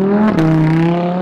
Thank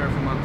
di performante.